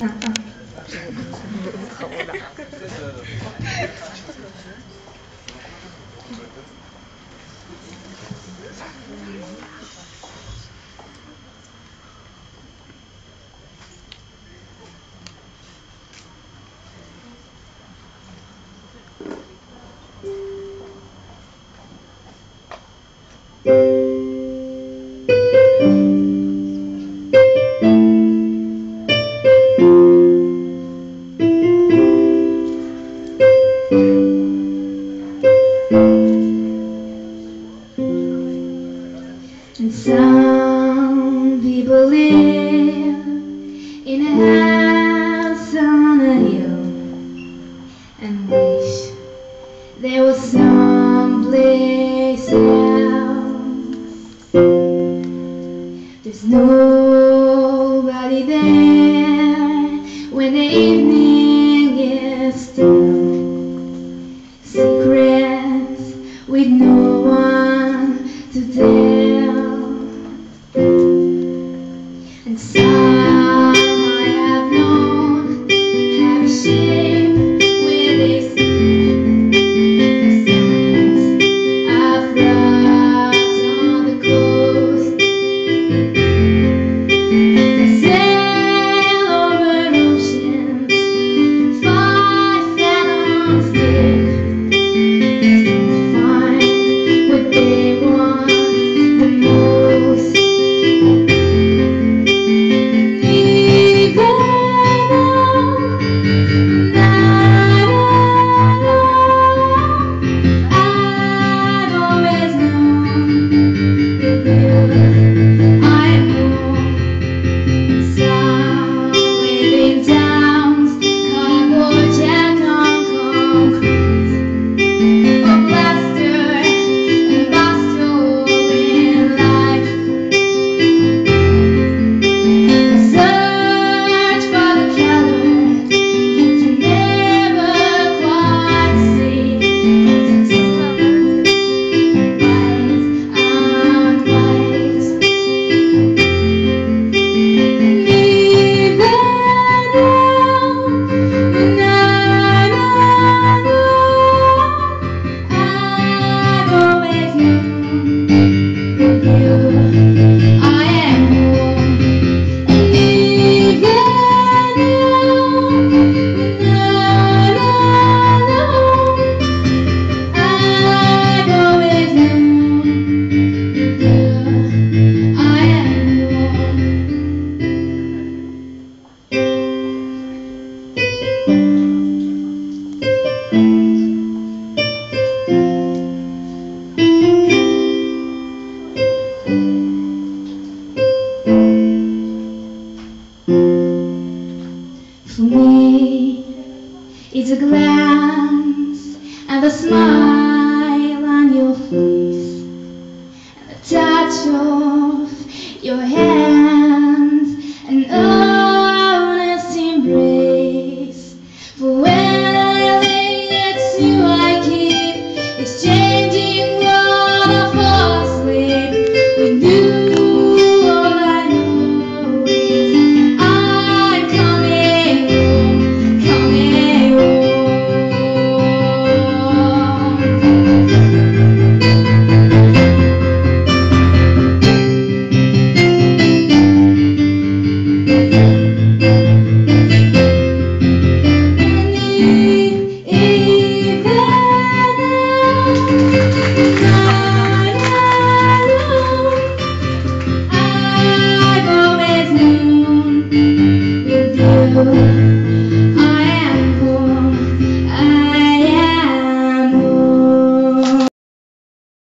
可恶的。There was someplace else. There's nobody there when the evening is still. Secrets with no one to tell. For me, it's a glance and a smile on your face and the touch of your hand.